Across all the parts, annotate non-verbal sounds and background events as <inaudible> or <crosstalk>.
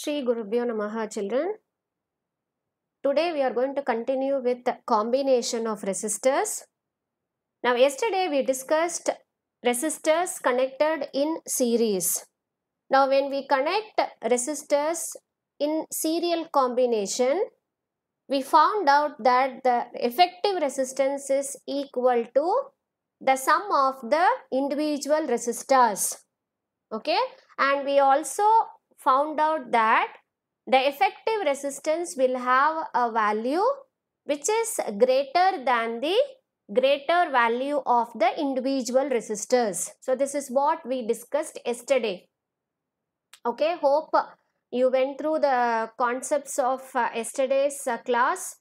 Shri Gurubhyo Namaha children. Today we are going to continue with the combination of resistors. Now yesterday we discussed resistors connected in series. Now when we connect resistors in serial combination, we found out that the effective resistance is equal to the sum of the individual resistors. Okay, and we also found out that the effective resistance will have a value which is greater than the greater value of the individual resistors. So this is what we discussed yesterday. Okay, hope you went through the concepts of uh, yesterday's uh, class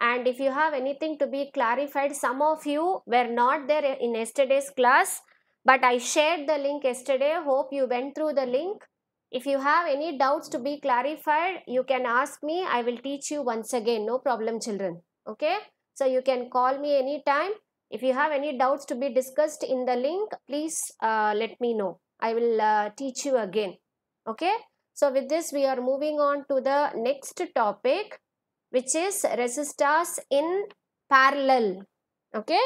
and if you have anything to be clarified some of you were not there in yesterday's class but i shared the link yesterday hope you went through the link if you have any doubts to be clarified you can ask me. I will teach you once again. No problem children. Okay? So you can call me anytime. If you have any doubts to be discussed in the link please uh, let me know. I will uh, teach you again. Okay? So with this we are moving on to the next topic which is resistors in parallel. Okay?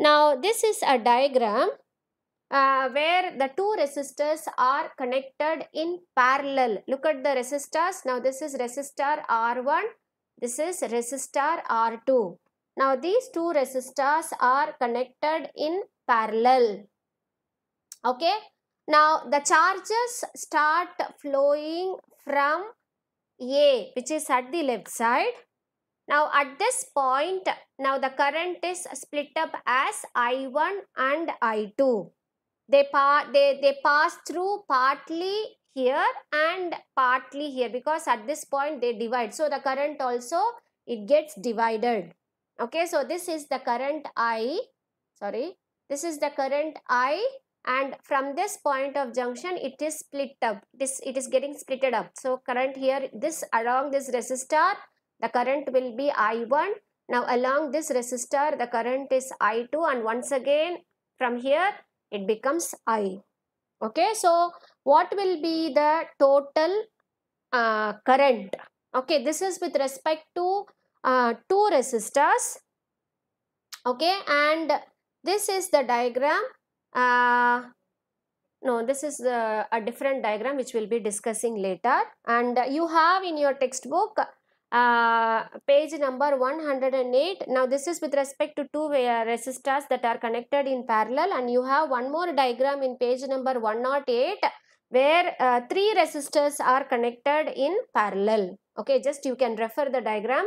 Now this is a diagram uh, where the two resistors are connected in parallel. Look at the resistors. Now this is resistor r1 this is resistor r2 now these two resistors are connected in parallel. Okay? Now the charges start flowing from a which is at the left side. Now at this point, now the current is split up as I1 and I2. They, pa they, they pass through partly here and partly here because at this point they divide. So the current also it gets divided. Okay, so this is the current I, sorry, this is the current I and from this point of junction it is split up this it is getting splitted up so current here this along this resistor the current will be i1 now along this resistor the current is i2 and once again from here it becomes i. Okay so what will be the total uh, current? Okay this is with respect to uh, two resistors. Okay and this is the diagram uh, no this is uh, a different diagram which we'll be discussing later. And you have in your textbook uh, page number 108 now this is with respect to two uh, resistors that are connected in parallel and you have one more diagram in page number 108 where uh, three resistors are connected in parallel okay just you can refer the diagram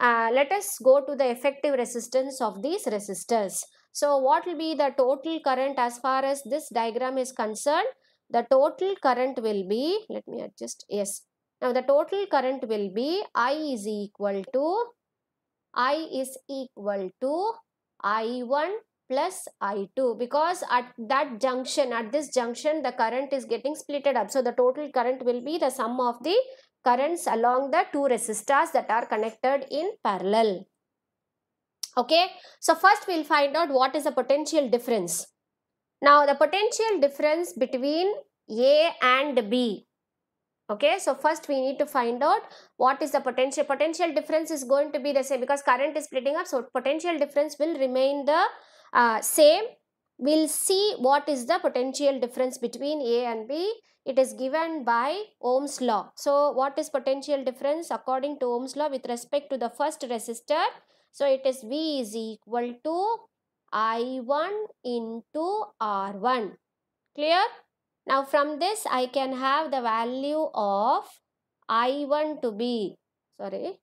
uh, let us go to the effective resistance of these resistors so what will be the total current as far as this diagram is concerned? The total current will be, let me adjust, yes. Now the total current will be I is equal to, I is equal to I1 plus I2 because at that junction, at this junction, the current is getting splitted up. So the total current will be the sum of the currents along the two resistors that are connected in parallel. Okay? So first we'll find out what is the potential difference. Now the potential difference between a and b okay so first we need to find out what is the potential. Potential difference is going to be the same because current is splitting up so potential difference will remain the uh, same. We'll see what is the potential difference between a and b. It is given by ohm's law. So what is potential difference according to ohm's law with respect to the first resistor? So it is V is equal to I1 into R1. Clear? Now from this I can have the value of I1 to be, sorry,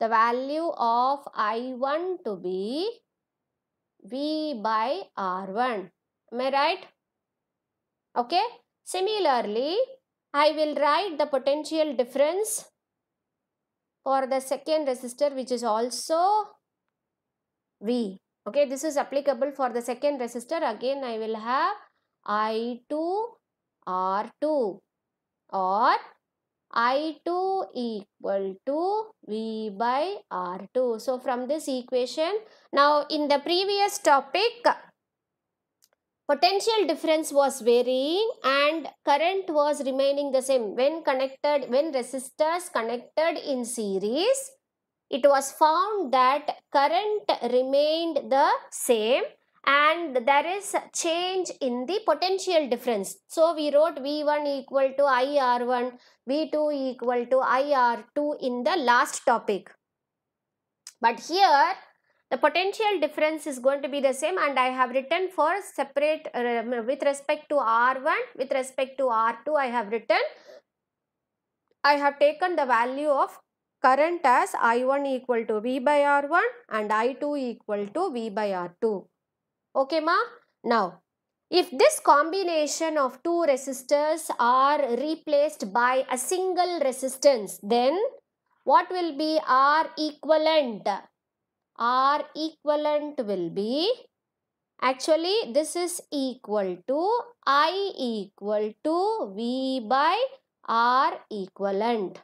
the value of I1 to be V by R1. Am I right? Okay. Similarly, I will write the potential difference for the second resistor which is also V. Okay, this is applicable for the second resistor. Again, I will have I2 R2 or I2 equal to V by R2. So, from this equation, now in the previous topic, potential difference was varying and current was remaining the same when connected when resistors connected in series it was found that current remained the same and there is change in the potential difference so we wrote v1 equal to ir1 v2 equal to ir2 in the last topic but here the potential difference is going to be the same and I have written for separate uh, with respect to R1 with respect to R2 I have written I have taken the value of current as I1 equal to V by R1 and I2 equal to V by R2. Okay ma? Now if this combination of two resistors are replaced by a single resistance then what will be R equivalent? R equivalent will be actually this is equal to I equal to V by R equivalent.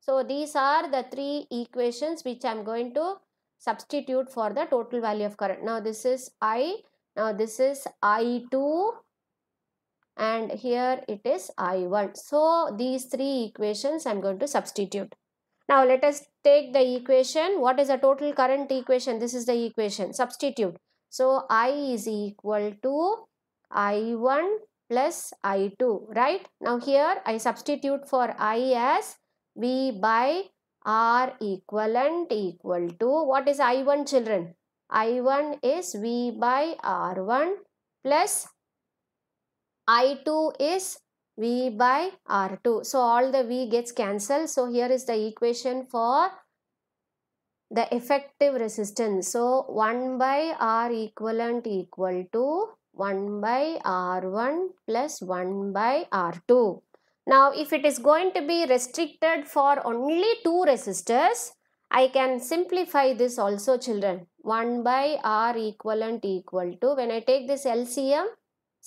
So these are the three equations which I am going to substitute for the total value of current. Now this is I, now this is I2 and here it is I1. So these three equations I am going to substitute. Now let us take the equation. What is the total current equation? This is the equation. Substitute. So I is equal to I1 plus I2, right? Now here I substitute for I as V by R equivalent equal to, what is I1 children? I1 is V by R1 plus I2 is V by R2. So all the V gets cancelled. So here is the equation for the effective resistance. So 1 by R equivalent equal to 1 by R1 plus 1 by R2. Now if it is going to be restricted for only two resistors, I can simplify this also children. 1 by R equivalent equal to, when I take this LCM,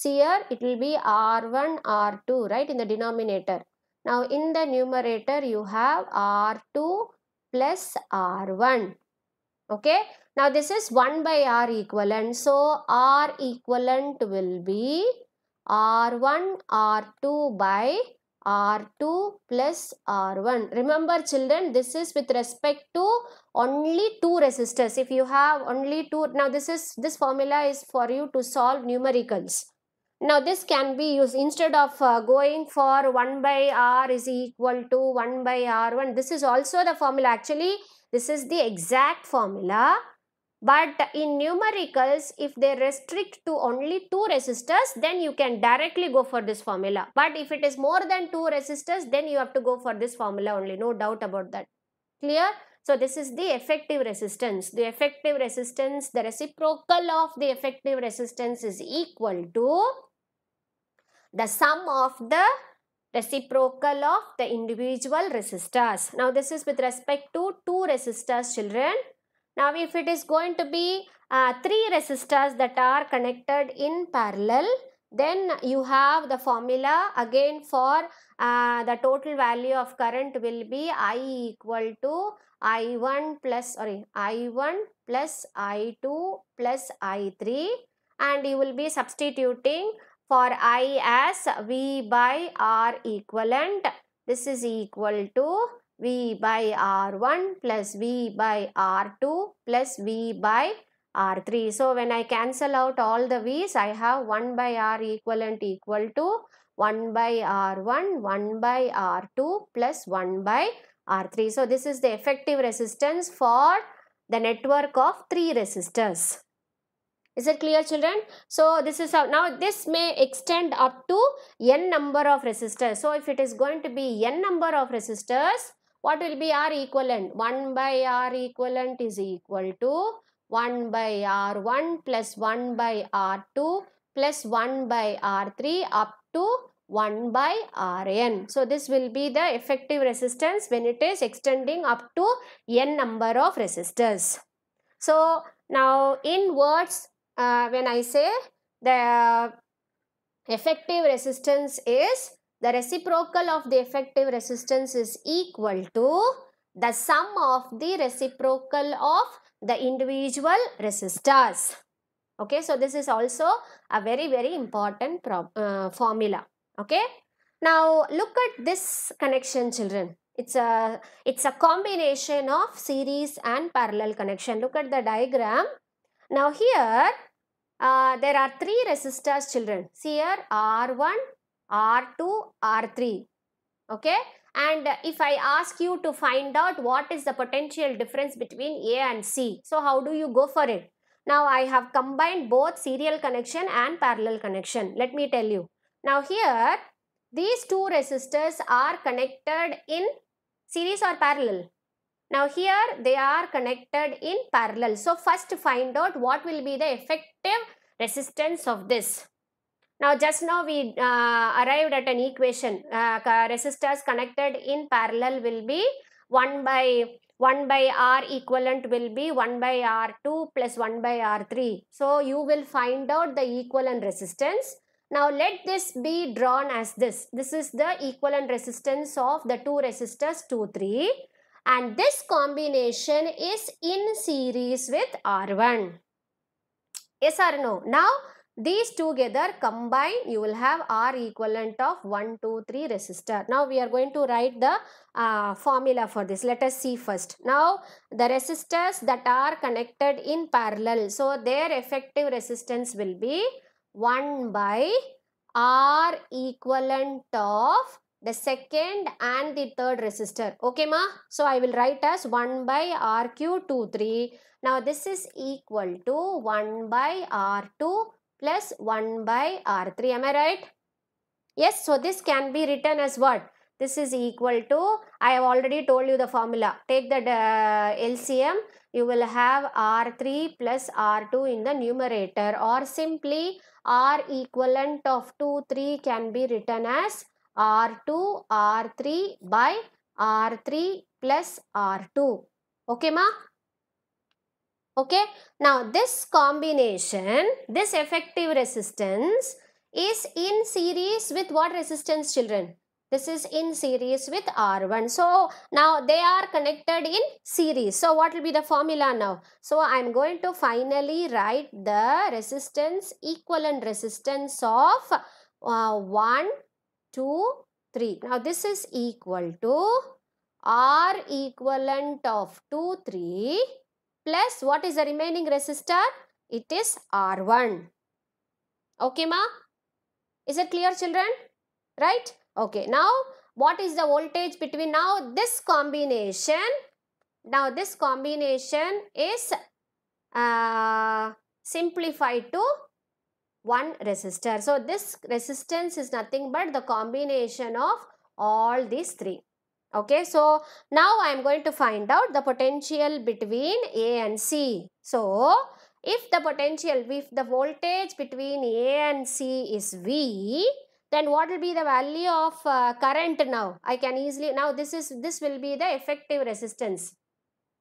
here it will be R1, R2 right in the denominator. Now in the numerator you have R2 plus R1. Okay. Now this is 1 by R equivalent. So R equivalent will be R1, R2 by R2 plus R1. Remember children, this is with respect to only two resistors. If you have only two, now this is, this formula is for you to solve numericals. Now this can be used instead of uh, going for 1 by r is equal to 1 by r1. This is also the formula. Actually, this is the exact formula. But in numericals, if they restrict to only two resistors, then you can directly go for this formula. But if it is more than two resistors, then you have to go for this formula only. No doubt about that. Clear? So this is the effective resistance. The effective resistance, the reciprocal of the effective resistance is equal to the sum of the reciprocal of the individual resistors. Now this is with respect to two resistors children. Now if it is going to be uh, three resistors that are connected in parallel then you have the formula again for uh, the total value of current will be I equal to I1 plus sorry I1 plus I2 plus I3 and you will be substituting for I as V by R equivalent. This is equal to V by R1 plus V by R2 plus V by R3. So when I cancel out all the V's, I have 1 by R equivalent equal to 1 by R1, 1 by R2 plus 1 by R3. So this is the effective resistance for the network of three resistors. Is it clear children? So this is how, now this may extend up to n number of resistors. So if it is going to be n number of resistors, what will be R equivalent? 1 by R equivalent is equal to 1 by R1 plus 1 by R2 plus 1 by R3 up to 1 by Rn. So this will be the effective resistance when it is extending up to n number of resistors. So now in words uh, when I say the effective resistance is the reciprocal of the effective resistance is equal to the sum of the reciprocal of the individual resistors. Okay, so this is also a very, very important uh, formula. Okay, now look at this connection children. It's a, it's a combination of series and parallel connection. Look at the diagram. Now here, uh, there are three resistors children. See here, R1, R2, R3. Okay, and if I ask you to find out what is the potential difference between A and C, so how do you go for it? Now I have combined both serial connection and parallel connection. Let me tell you. Now here, these two resistors are connected in series or parallel. Now here they are connected in parallel. So first find out what will be the effective resistance of this. Now just now we uh, arrived at an equation. Uh, resistors connected in parallel will be 1 by 1 by R equivalent will be 1 by R2 plus 1 by R3. So you will find out the equivalent resistance. Now let this be drawn as this. This is the equivalent resistance of the two resistors 2, 3 and this combination is in series with R1. Yes or no? Now these together combine you will have R equivalent of 1, 2, 3 resistor. Now we are going to write the uh, formula for this. Let us see first. Now the resistors that are connected in parallel. So their effective resistance will be 1 by R equivalent of the second and the third resistor. Okay ma? So I will write as 1 by RQ23. Now this is equal to 1 by R2 plus 1 by R3. Am I right? Yes, so this can be written as what? This is equal to, I have already told you the formula. Take the uh, LCM, you will have R3 plus R2 in the numerator or simply R equivalent of 2, 3 can be written as R2, R3 by R3 plus R2. Okay ma? Okay. Now this combination, this effective resistance is in series with what resistance children? This is in series with R1. So now they are connected in series. So what will be the formula now? So I am going to finally write the resistance, equivalent resistance of uh, 1, 2, 3. Now this is equal to R equivalent of 2, 3 plus what is the remaining resistor? It is R1. Okay ma? Is it clear children? Right? Okay. Now what is the voltage between now this combination? Now this combination is uh, simplified to one resistor. So this resistance is nothing but the combination of all these three. Okay, so now I am going to find out the potential between A and C. So, if the potential, if the voltage between A and C is V, then what will be the value of uh, current now? I can easily, now this is, this will be the effective resistance.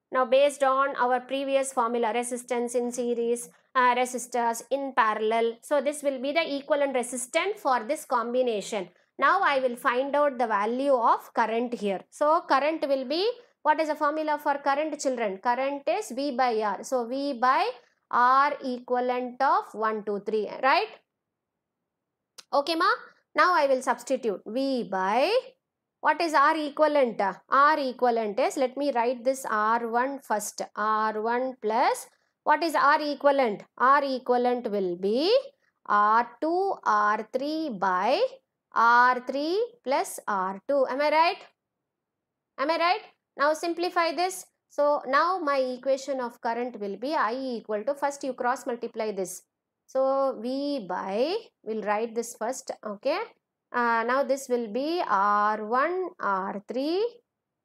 Now based on our previous formula, resistance in series, uh, resistors in parallel. So this will be the equivalent resistance for this combination. Now I will find out the value of current here. So current will be, what is the formula for current children? Current is V by R. So V by R equivalent of 1, 2, 3, right? Okay ma? Now I will substitute V by, what is R equivalent? R equivalent is, let me write this R1 first. R1 plus, what is R equivalent? R equivalent will be R2, R3 by R3 plus R2. Am I right? Am I right? Now simplify this. So now my equation of current will be I equal to, first you cross multiply this. So V by, we'll write this first, okay. Uh, now this will be R1, R3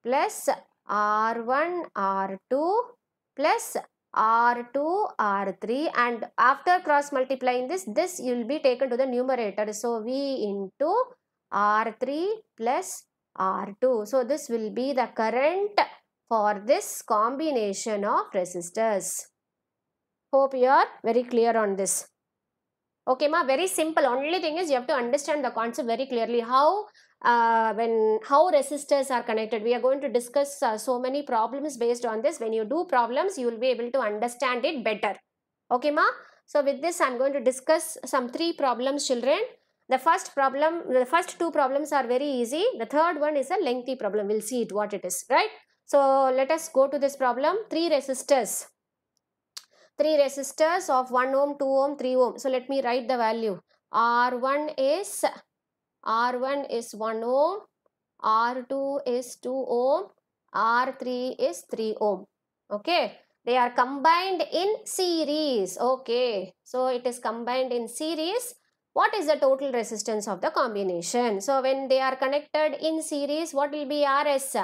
plus R1, R2 plus R2, R3 and after cross multiplying this, this will be taken to the numerator. So, V into R3 plus R2. So, this will be the current for this combination of resistors. Hope you are very clear on this. Okay, ma, very simple. Only thing is you have to understand the concept very clearly. How uh, when how resistors are connected. We are going to discuss uh, so many problems based on this. When you do problems, you will be able to understand it better. Okay, ma? So with this, I'm going to discuss some three problems, children. The first problem, the first two problems are very easy. The third one is a lengthy problem. We'll see it what it is, right? So let us go to this problem. Three resistors. Three resistors of 1 ohm, 2 ohm, 3 ohm. So let me write the value. R1 is R1 is 1 ohm, R2 is 2 ohm, R3 is 3 ohm. Okay. They are combined in series. Okay. So it is combined in series. What is the total resistance of the combination? So when they are connected in series, what will be RS?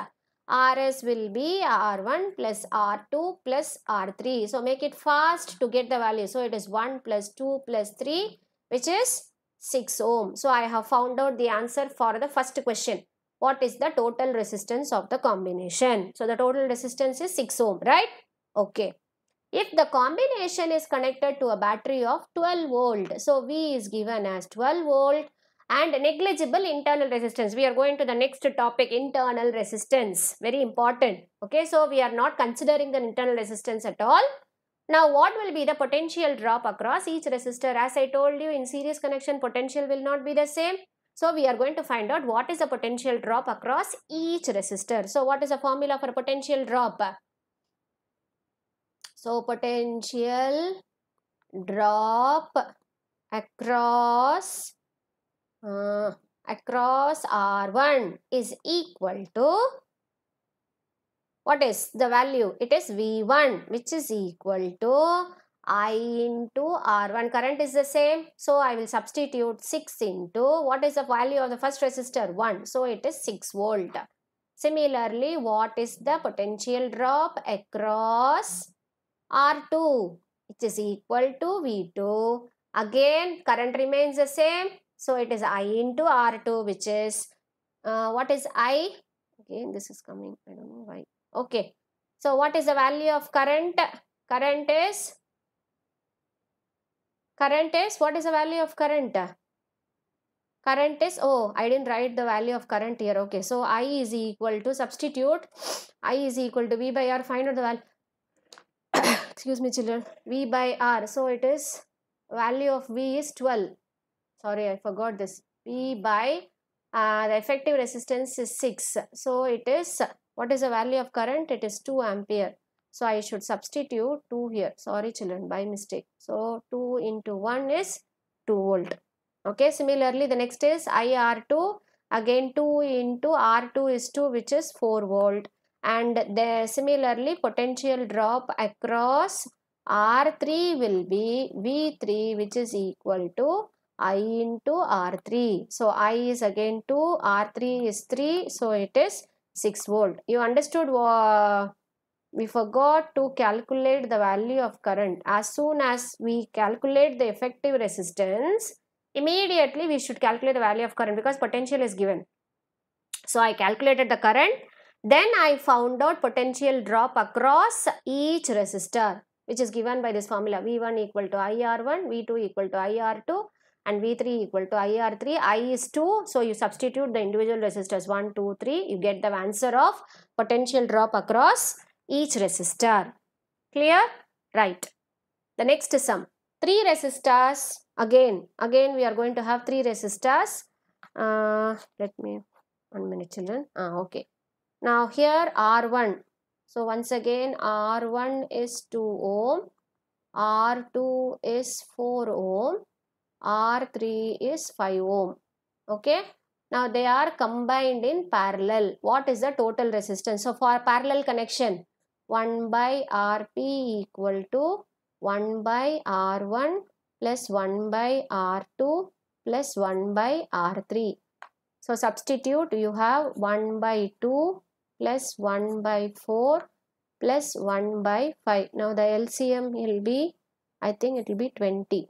RS will be R1 plus R2 plus R3. So make it fast to get the value. So it is 1 plus 2 plus 3 which is 6 ohm. So I have found out the answer for the first question. What is the total resistance of the combination? So the total resistance is 6 ohm, right? Okay. If the combination is connected to a battery of 12 volt, so V is given as 12 volt and negligible internal resistance. We are going to the next topic, internal resistance. Very important. Okay, so we are not considering the internal resistance at all. Now, what will be the potential drop across each resistor? As I told you, in series connection, potential will not be the same. So, we are going to find out what is the potential drop across each resistor. So, what is the formula for potential drop? So, potential drop across uh, across R1 is equal to what is the value? It is V1 which is equal to I into R1. Current is the same. So, I will substitute 6 into what is the value of the first resistor? 1. So, it is 6 volt. Similarly, what is the potential drop across R2 which is equal to V2. Again current remains the same. So it is I into R2 which is uh, what is I? Again this is coming I don't know why. Okay. So what is the value of current? Current is current is what is the value of current? Current is oh I didn't write the value of current here. Okay. So I is equal to substitute I is equal to V by R find out the value <coughs> excuse me children v by r so it is value of v is 12 sorry i forgot this v by uh, the effective resistance is 6 so it is what is the value of current? It is 2 ampere. So i should substitute 2 here. Sorry children by mistake. So 2 into 1 is 2 volt. Okay similarly the next is ir2 again 2 into r2 is 2 which is 4 volt. And the similarly potential drop across R3 will be V3 which is equal to I into R3. So I is again 2, R3 is 3, so it is 6 volt. You understood what? We forgot to calculate the value of current. As soon as we calculate the effective resistance, immediately we should calculate the value of current because potential is given. So I calculated the current then I found out potential drop across each resistor which is given by this formula V1 equal to IR1, V2 equal to IR2 and V3 equal to IR3. I is 2. So you substitute the individual resistors 1, 2, 3. You get the answer of potential drop across each resistor. Clear? Right. The next is sum. 3 resistors. Again, again we are going to have 3 resistors. Uh, let me, one minute children. Ah, okay. Now here R1. So once again R1 is 2 ohm, R2 is 4 ohm, R3 is 5 ohm. Okay. Now they are combined in parallel. What is the total resistance? So for parallel connection, 1 by Rp equal to 1 by R1 plus 1 by R2 plus 1 by R3. So substitute you have 1 by 2 plus 1 by 4 plus 1 by 5. Now the LCM will be, I think it will be 20.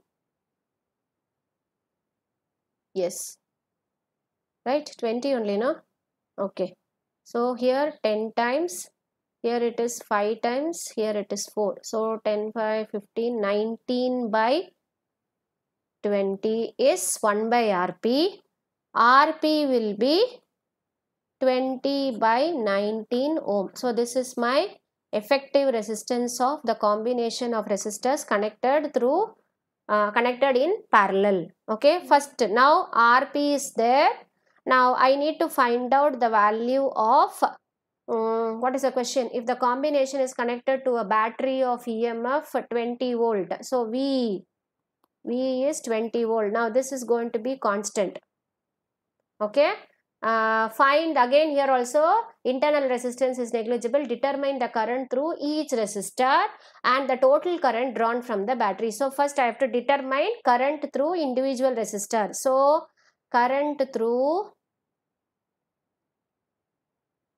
Yes. Right, 20 only, no? Okay. So here 10 times, here it is 5 times, here it is 4. So 10 by 15, 19 by 20 is 1 by RP. RP will be 20 by 19 ohm. So this is my effective resistance of the combination of resistors connected through uh, connected in parallel. Okay, first now RP is there. Now I need to find out the value of um, what is the question? If the combination is connected to a battery of EMF 20 volt, so V V is 20 volt. Now this is going to be constant. Okay. Uh, find again here also internal resistance is negligible. Determine the current through each resistor and the total current drawn from the battery. So first I have to determine current through individual resistor. So current through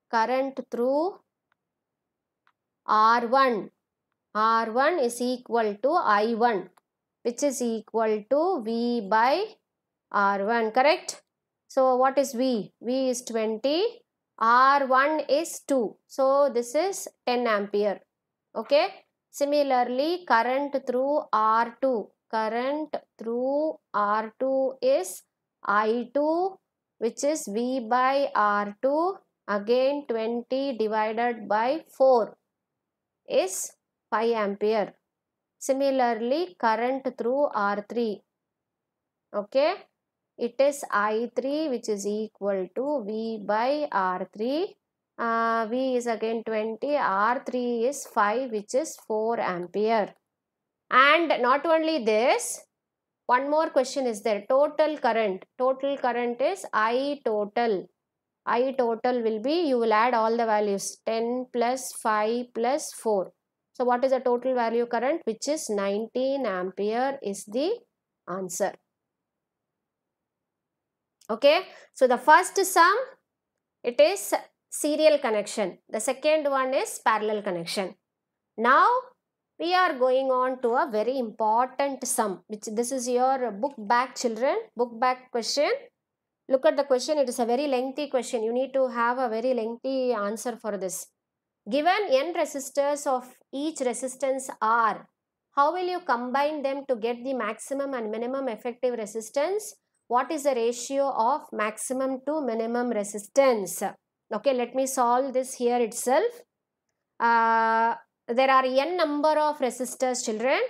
current through R1 R1 is equal to I1 which is equal to V by R1 correct so what is V? V is 20 R1 is 2 so this is 10 ampere. Okay? Similarly current through R2 current through R2 is I2 which is V by R2 again 20 divided by 4 is 5 ampere. Similarly current through r3 okay it is i3 which is equal to v by r3 uh, v is again 20 r3 is 5 which is 4 ampere and not only this one more question is there total current total current is i total I total will be, you will add all the values 10 plus 5 plus 4. So what is the total value current which is 19 ampere is the answer. Okay. So the first sum it is serial connection. The second one is parallel connection. Now we are going on to a very important sum which this is your book back children book back question look at the question it is a very lengthy question you need to have a very lengthy answer for this given n resistors of each resistance r how will you combine them to get the maximum and minimum effective resistance what is the ratio of maximum to minimum resistance? Okay let me solve this here itself. Uh, there are n number of resistors children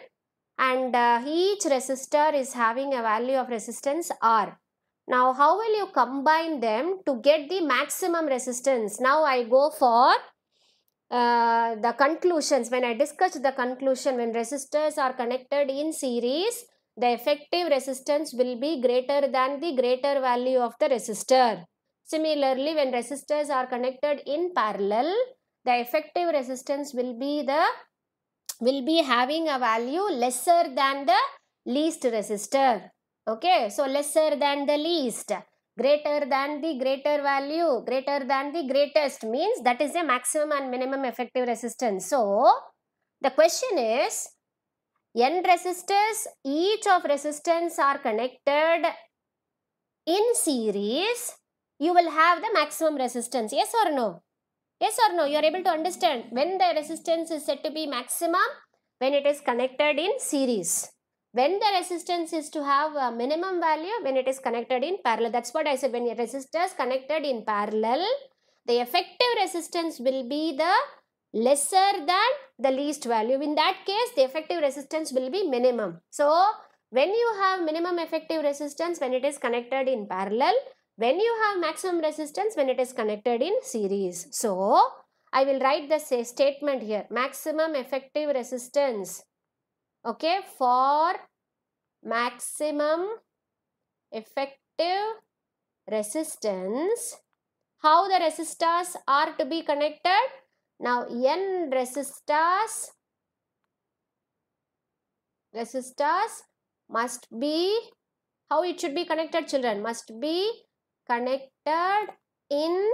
and uh, each resistor is having a value of resistance r. Now how will you combine them to get the maximum resistance? Now i go for uh, the conclusions. When i discuss the conclusion when resistors are connected in series the effective resistance will be greater than the greater value of the resistor. Similarly when resistors are connected in parallel the effective resistance will be the will be having a value lesser than the least resistor. Okay? So lesser than the least. Greater than the greater value greater than the greatest means that is the maximum and minimum effective resistance. So the question is n resistors each of resistance are connected in series you will have the maximum resistance yes or no Yes or no? You are able to understand when the resistance is said to be maximum when it is connected in series. When the resistance is to have a minimum value when it is connected in parallel. That's what I said. When a resistor is connected in parallel, the effective resistance will be the lesser than the least value. In that case, the effective resistance will be minimum. So, when you have minimum effective resistance when it is connected in parallel, when you have maximum resistance when it is connected in series. So, I will write the statement here maximum effective resistance okay for maximum effective resistance how the resistors are to be connected now n resistors resistors must be how it should be connected children must be connected in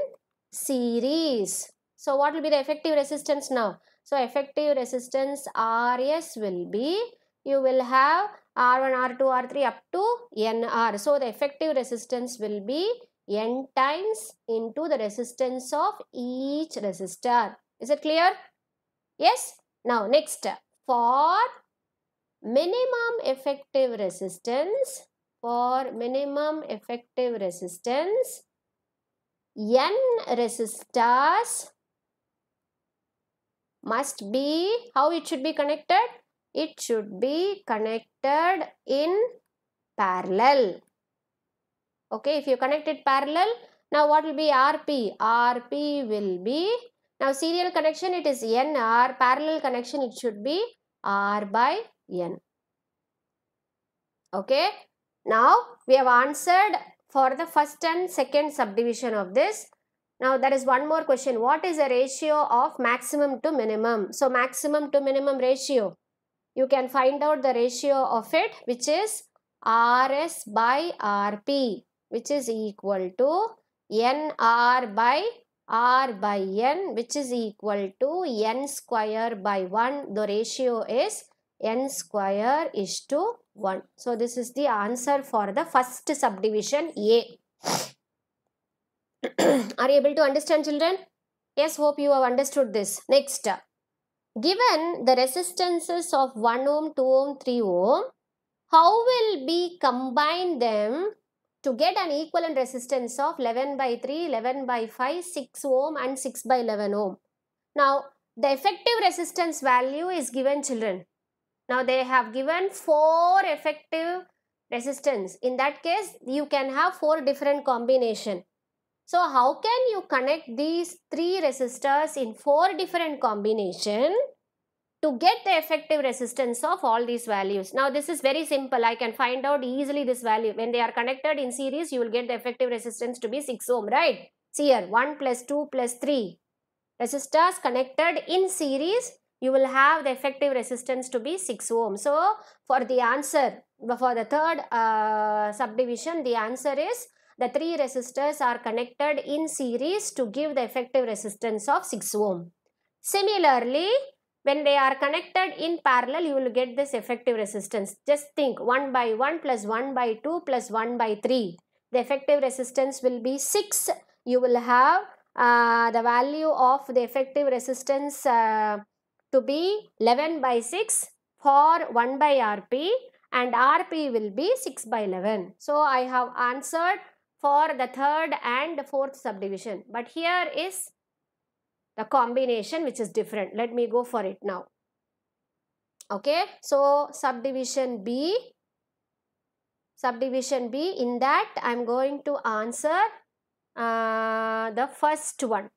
series. So what will be the effective resistance now? So effective resistance RS will be, you will have R1, R2, R3 up to NR. So the effective resistance will be N times into the resistance of each resistor. Is it clear? Yes? Now next, for minimum effective resistance, for minimum effective resistance n resistors must be how it should be connected it should be connected in parallel. Okay, if you connect it parallel, now what will be RP? RP will be, now serial connection it is NR, parallel connection it should be R by N. Okay, now we have answered for the first and second subdivision of this. Now there is one more question. What is the ratio of maximum to minimum? So maximum to minimum ratio. You can find out the ratio of it which is RS by RP which is equal to NR by R by N which is equal to N square by 1. The ratio is N square is to 1. So this is the answer for the first subdivision A. <clears throat> Are you able to understand children? Yes, hope you have understood this. Next, given the resistances of 1 ohm, 2 ohm, 3 ohm, how will we combine them to get an equivalent resistance of 11 by 3, 11 by 5, 6 ohm and 6 by 11 ohm? Now, the effective resistance value is given children. Now, they have given 4 effective resistance. In that case, you can have 4 different combination. So how can you connect these three resistors in four different combination to get the effective resistance of all these values? Now this is very simple. I can find out easily this value. When they are connected in series, you will get the effective resistance to be 6 ohm, right? See here, 1 plus 2 plus 3 resistors connected in series, you will have the effective resistance to be 6 ohm. So for the answer, for the third uh, subdivision, the answer is the three resistors are connected in series to give the effective resistance of 6 ohm. Similarly, when they are connected in parallel, you will get this effective resistance. Just think 1 by 1 plus 1 by 2 plus 1 by 3. The effective resistance will be 6. You will have uh, the value of the effective resistance uh, to be 11 by 6 for 1 by RP and RP will be 6 by 11. So, I have answered for the third and fourth subdivision. But here is the combination which is different. Let me go for it now. Okay. So, subdivision B. Subdivision B. In that, I am going to answer uh, the first one.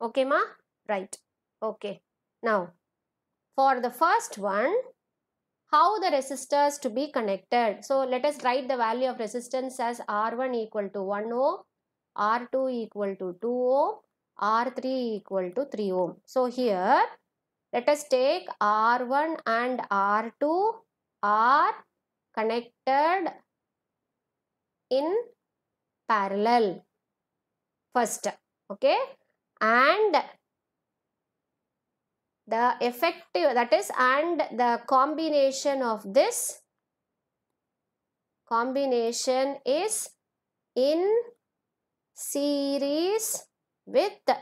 Okay, ma? Right. Okay. Now, for the first one, how the resistors to be connected. So let us write the value of resistance as R1 equal to 1 ohm, R2 equal to 2 ohm, R3 equal to 3 ohm. So here let us take R1 and R2 are connected in parallel first okay and the effective that is and the combination of this combination is in series with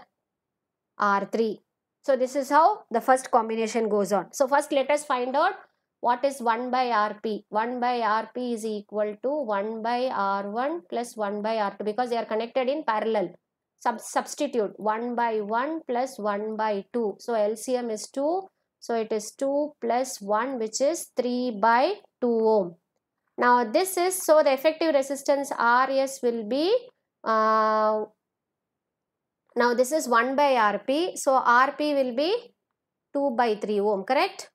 R3. So this is how the first combination goes on. So first let us find out what is 1 by RP. 1 by RP is equal to 1 by R1 plus 1 by R2 because they are connected in parallel sub substitute 1 by 1 plus 1 by 2. So LCM is 2. So it is 2 plus 1 which is 3 by 2 ohm. Now this is so the effective resistance RS will be uh, now this is 1 by RP. So RP will be 2 by 3 ohm correct?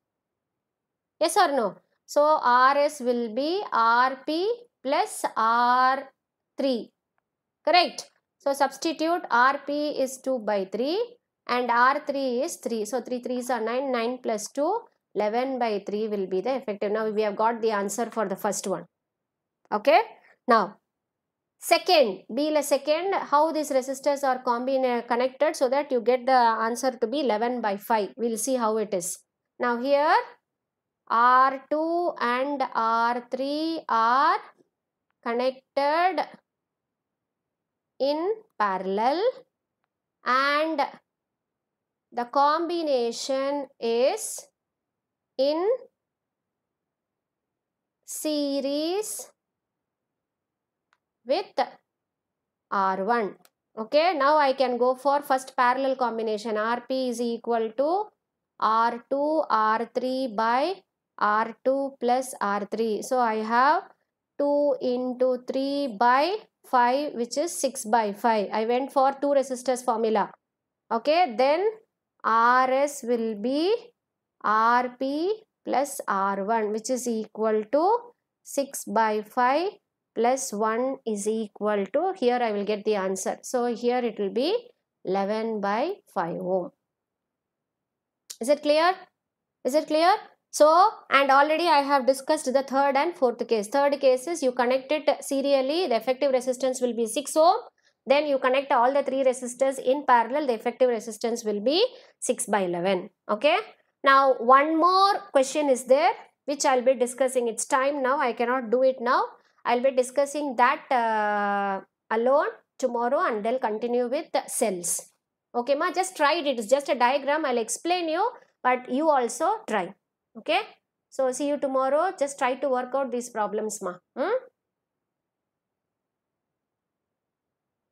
Yes or no? So RS will be RP plus R3 correct? So substitute Rp is 2 by 3 and R3 is 3. So 3 3s are 9, 9 plus 2, 11 by 3 will be the effective. Now we have got the answer for the first one. Okay. Now second, be the second, how these resistors are combined connected so that you get the answer to be 11 by 5. We will see how it is. Now here R2 and R3 are connected in parallel and the combination is in series with R1. Okay, now I can go for first parallel combination. RP is equal to R2, R3 by R2 plus R3. So I have 2 into 3 by 5 which is 6 by 5. I went for two resistors formula. Okay, then RS will be Rp plus R1 which is equal to 6 by 5 plus 1 is equal to here I will get the answer. So here it will be 11 by 5 ohm. Is it clear? Is it clear? So, and already I have discussed the third and fourth case. Third case is you connect it serially, the effective resistance will be 6 ohm. Then you connect all the three resistors in parallel, the effective resistance will be 6 by 11. Okay. Now, one more question is there which I'll be discussing. It's time now. I cannot do it now. I'll be discussing that uh, alone tomorrow and they'll continue with the cells. Okay, ma, just try it. It's just a diagram. I'll explain you, but you also try. Okay. So, see you tomorrow. Just try to work out these problems, ma. Hmm?